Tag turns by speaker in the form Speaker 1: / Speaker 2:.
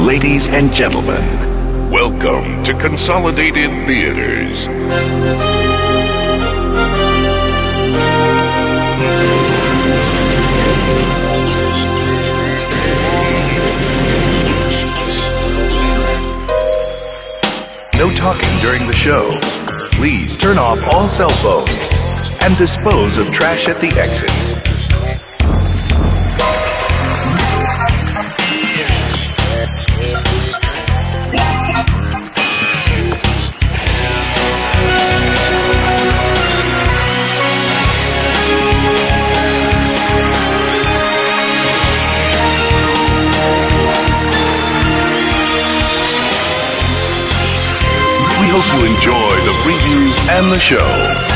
Speaker 1: Ladies and gentlemen, welcome to Consolidated Theatres. No talking during the show. Please turn off all cell phones and dispose of trash at the exits. We hope you enjoy the previews and the show.